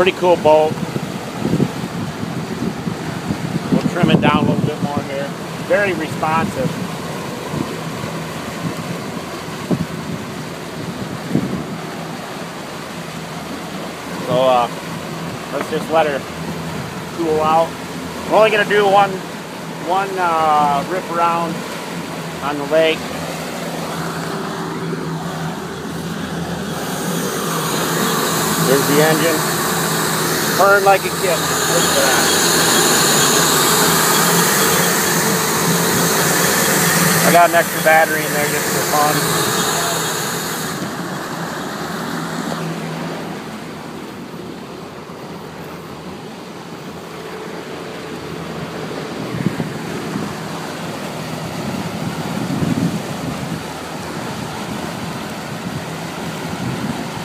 Pretty cool boat. We'll trim it down a little bit more here. Very responsive. So uh, let's just let her cool out. We're only gonna do one one uh, rip around on the lake. There's the engine. Purring like a that. I got an extra battery in there just for fun.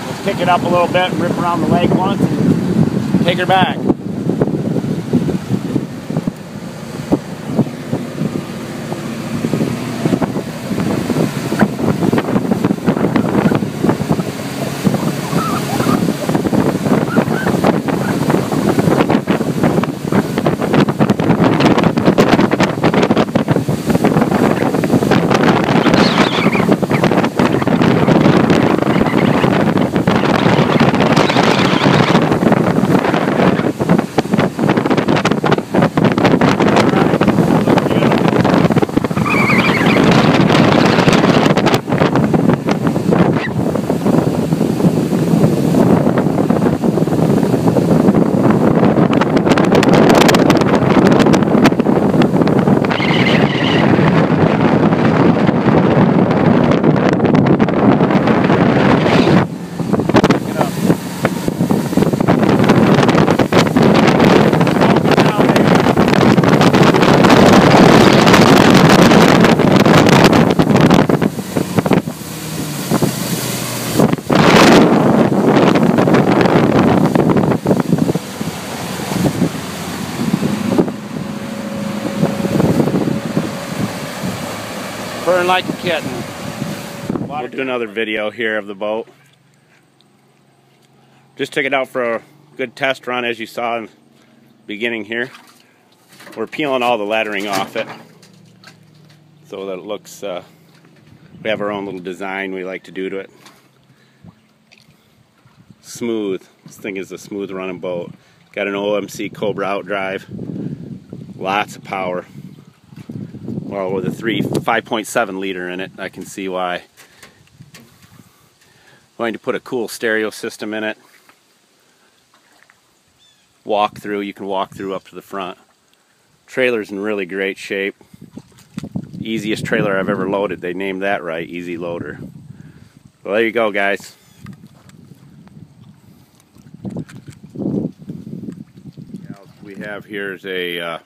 Let's kick it up a little bit and rip around the lake once take her back. Get up. Down there. Burn like a kitten. We'll do another video here of the boat. Just took it out for a good test run as you saw in the beginning here. We're peeling all the lettering off it so that it looks, uh, we have our own little design we like to do to it. Smooth. This thing is a smooth running boat. Got an OMC Cobra outdrive. Lots of power. Well, with a 3, 5.7 liter in it, I can see why. Going to put a cool stereo system in it. Walk through, you can walk through up to the front. Trailer's in really great shape. Easiest trailer I've ever loaded. They named that right, Easy Loader. Well, there you go, guys. We have here is a uh,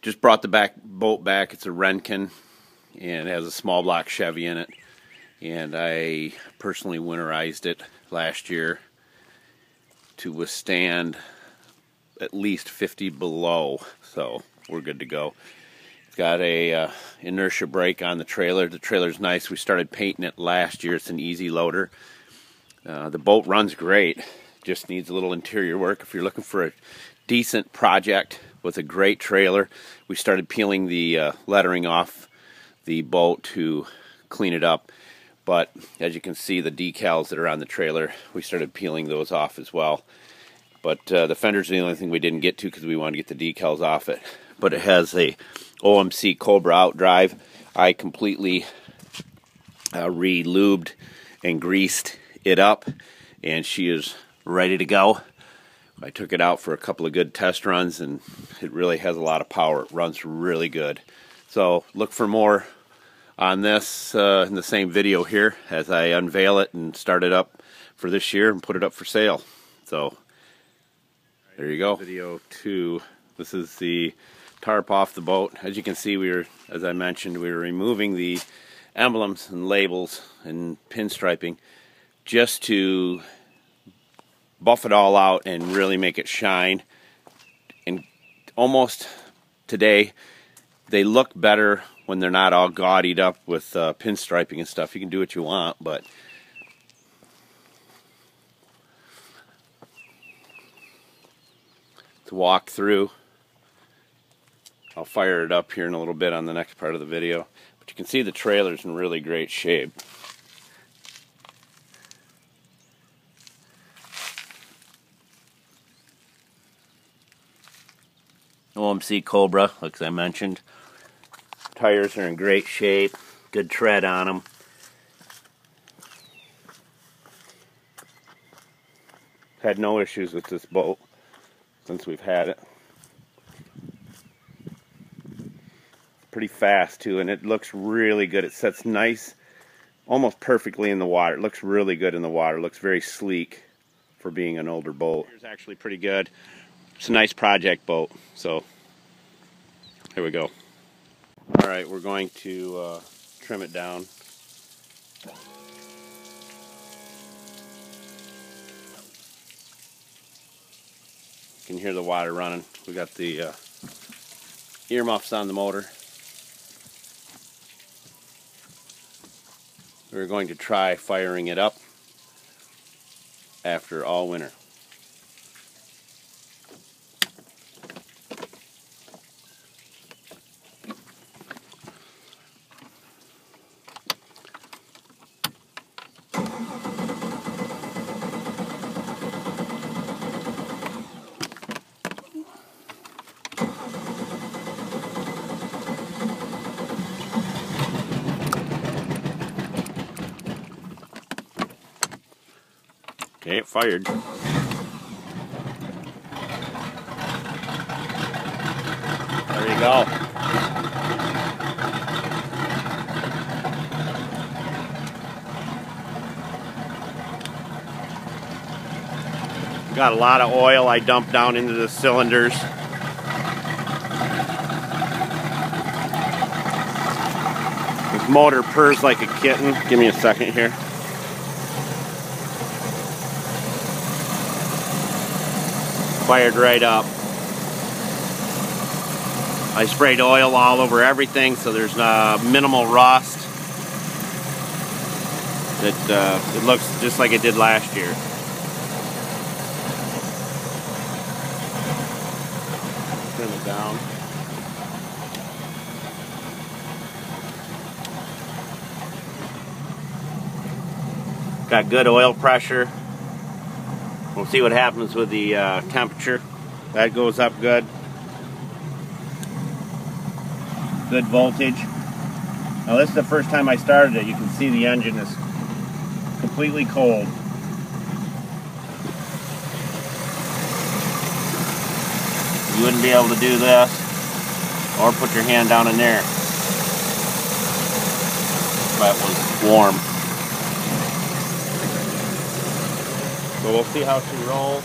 just brought the back boat back. It's a Renken and has a small block Chevy in it. And I personally winterized it last year to withstand at least 50 below. So we're good to go. It's got a uh, inertia brake on the trailer. The trailer's nice. We started painting it last year. It's an easy loader. Uh, the boat runs great. Just needs a little interior work. If you're looking for a decent project with a great trailer, we started peeling the uh, lettering off the boat to clean it up. But as you can see, the decals that are on the trailer, we started peeling those off as well. But uh, the fenders are the only thing we didn't get to because we wanted to get the decals off it. But it has a OMC Cobra outdrive. I completely uh, re-lubed and greased it up, and she is ready to go. I took it out for a couple of good test runs, and it really has a lot of power. It runs really good. So look for more on this uh, in the same video here as I unveil it and start it up for this year and put it up for sale. So there you go. Video two. This is the tarp off the boat. As you can see, we were, as I mentioned, we were removing the emblems and labels and pinstriping just to buff it all out and really make it shine. And almost today, they look better when they're not all gaudied up with uh, pinstriping and stuff. You can do what you want, but to walk through. I'll fire it up here in a little bit on the next part of the video. But you can see the trailer's in really great shape. OMC Cobra, like I mentioned. Tires are in great shape, good tread on them. Had no issues with this boat since we've had it. Pretty fast too, and it looks really good. It sets nice, almost perfectly in the water. It looks really good in the water. It looks very sleek for being an older boat. It's actually pretty good. It's a nice project boat. So here we go. All right, we're going to uh, trim it down. You can hear the water running. We got the uh, earmuffs on the motor. We're going to try firing it up after all winter. It fired. There you go. Got a lot of oil I dumped down into the cylinders. This motor purrs like a kitten. Give me a second here. Fired right up. I sprayed oil all over everything so there's uh, minimal rust. It, uh, it looks just like it did last year. Turn it down. Got good oil pressure. We'll see what happens with the uh, temperature. That goes up good. Good voltage. Now this is the first time I started it. You can see the engine is completely cold. You wouldn't be able to do this or put your hand down in there it was warm. So we'll see how she rolls.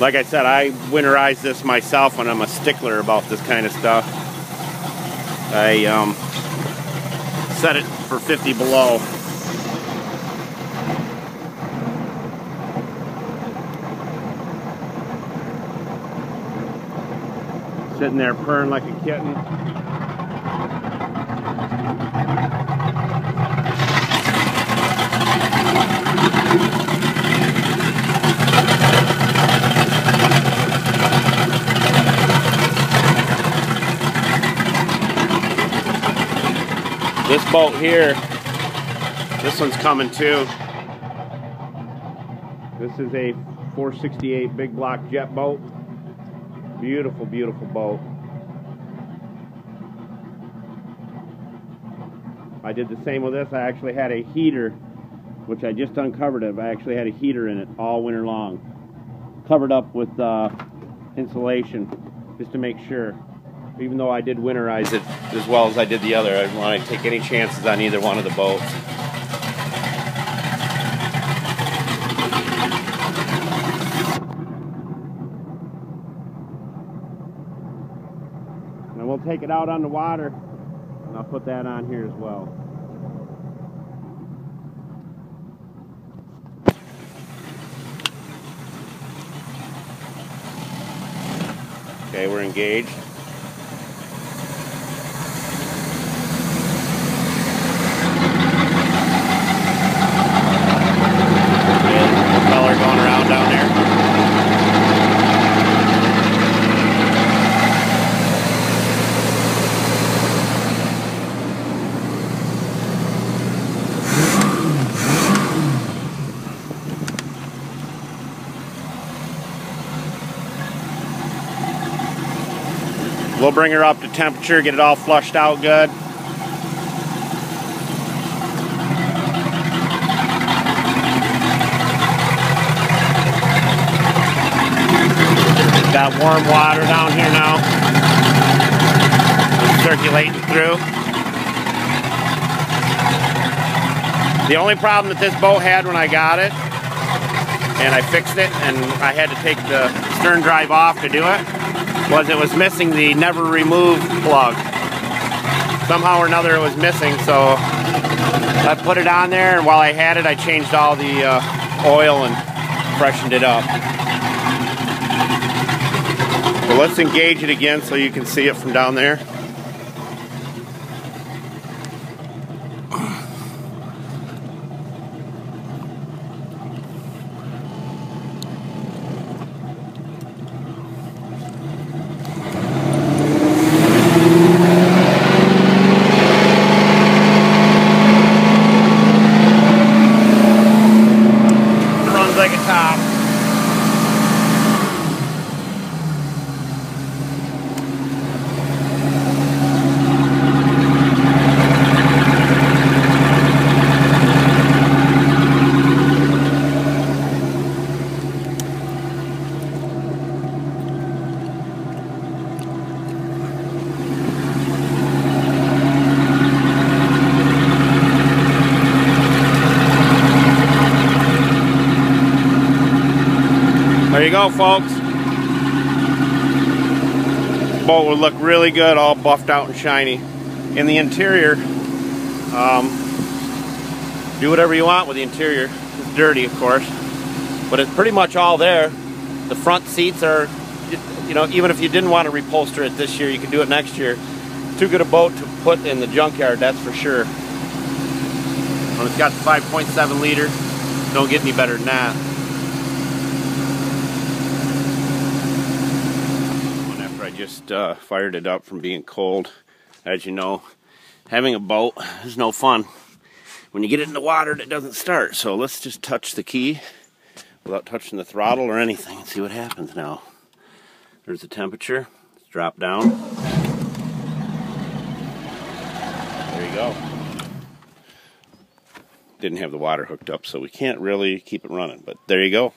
Like I said, I winterize this myself and I'm a stickler about this kind of stuff. I um, set it for 50 below. Sitting there purring like a kitten. Boat here, this one's coming too. This is a 468 big block jet boat. Beautiful, beautiful boat. I did the same with this. I actually had a heater, which I just uncovered it. I actually had a heater in it all winter long. Covered up with uh, insulation just to make sure even though I did winterize it as well as I did the other. I didn't want to take any chances on either one of the boats. And we'll take it out on the water, and I'll put that on here as well. Okay, we're engaged. going around down there. We'll bring her up to temperature, get it all flushed out good. Got warm water down here now. Circulating through. The only problem that this boat had when I got it, and I fixed it, and I had to take the stern drive off to do it, was it was missing the never remove plug. Somehow or another it was missing, so I put it on there, and while I had it, I changed all the uh, oil and freshened it up. But let's engage it again so you can see it from down there. Runs like a top. There you folks. Boat would look really good, all buffed out and shiny. In the interior, um, do whatever you want with the interior. It's dirty, of course, but it's pretty much all there. The front seats are, you know, even if you didn't want to repolster it this year, you can do it next year. Too good a boat to put in the junkyard, that's for sure. It's got the 5.7 liter. Don't get any better than that. one after I just uh, fired it up from being cold. As you know, having a boat is no fun. When you get it in the water, it doesn't start. So let's just touch the key without touching the throttle or anything and see what happens now. There's the temperature. Let's drop down. There you go. Didn't have the water hooked up, so we can't really keep it running. But there you go.